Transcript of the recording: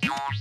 you.